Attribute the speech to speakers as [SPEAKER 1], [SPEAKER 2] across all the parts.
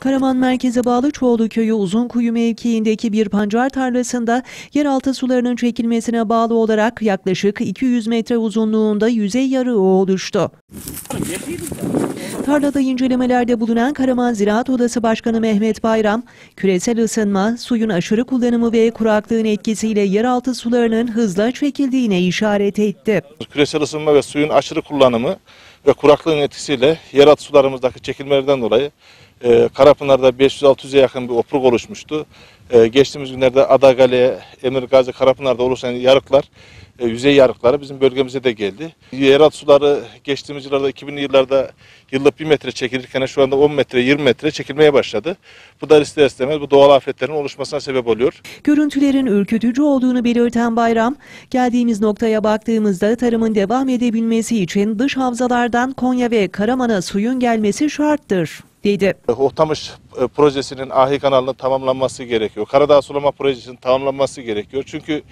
[SPEAKER 1] Karaman merkeze bağlı Çoğulu Köyü Uzunkuyu mevkiindeki bir pancar tarlasında yeraltı sularının çekilmesine bağlı olarak yaklaşık 200 metre uzunluğunda yüzey yarığı oluştu. Tarlada incelemelerde bulunan Karaman Ziraat Odası Başkanı Mehmet Bayram, küresel ısınma, suyun aşırı kullanımı ve kuraklığın etkisiyle yeraltı sularının hızla çekildiğine işaret etti.
[SPEAKER 2] Küresel ısınma ve suyun aşırı kullanımı ve kuraklığın etkisiyle yeraltı sularımızdaki çekilmelerden dolayı e, Karapınar'da 500-600'e yakın bir opruk oluşmuştu. E, geçtiğimiz günlerde Adagale, Emirgazi, Karapınar'da oluşan yarıklar, e, yüzey yarıkları bizim bölgemize de geldi. Yeraltı suları geçtiğimiz yıllarda 2000'li yıllarda yıllık 1 metre çekilirken şu anda 10 metre 20 metre çekilmeye başladı. Bu da ister istemez bu doğal afetlerin oluşmasına sebep oluyor.
[SPEAKER 1] Görüntülerin ürkütücü olduğunu belirten Bayram, geldiğimiz noktaya baktığımızda tarımın devam edebilmesi için dış havzalardan Konya ve Karaman'a suyun gelmesi şarttır, dedi.
[SPEAKER 2] Ohtamış e, projesinin Ahi kanalının tamamlanması gerekiyor. Karadağ sulama projesinin tamamlanması gerekiyor. Çünkü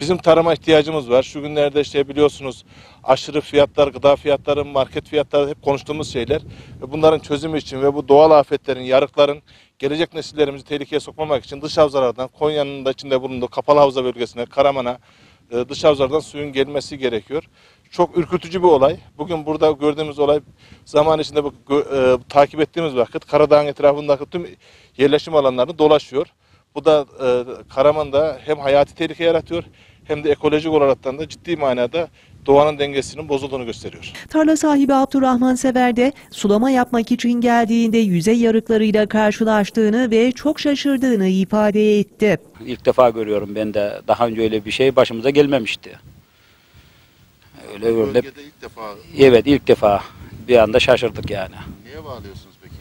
[SPEAKER 2] bizim tarıma ihtiyacımız var. Şu günlerde işte biliyorsunuz aşırı fiyatlar, gıda fiyatları, market fiyatları hep konuştuğumuz şeyler. Bunların çözümü için ve bu doğal afetlerin, yarıkların gelecek nesillerimizi tehlikeye sokmamak için dış havzalardan Konya'nın da içinde bulunduğu kapalı havza bölgesine, Karaman'a, e, dış havzalardan suyun gelmesi gerekiyor. Çok ürkütücü bir olay. Bugün burada gördüğümüz olay zaman içinde bu, e, takip ettiğimiz vakit Karadağ'ın etrafındaki tüm yerleşim alanlarını dolaşıyor. Bu da e, Karaman'da hem hayati tehlike yaratıyor hem de ekolojik olaraktan da ciddi manada doğanın dengesinin bozulduğunu gösteriyor.
[SPEAKER 1] Tarla sahibi Abdurrahman Sever de sulama yapmak için geldiğinde yüzey yarıklarıyla karşılaştığını ve çok şaşırdığını ifade etti.
[SPEAKER 3] İlk defa görüyorum ben de. Daha önce öyle bir şey başımıza gelmemişti. Öyle öyle.
[SPEAKER 4] Bölgede ilk defa
[SPEAKER 3] Evet ilk defa bir anda şaşırdık yani.
[SPEAKER 4] neye bağlıyorsunuz peki?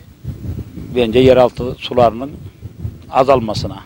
[SPEAKER 3] Bence yeraltı sularının azalmasına.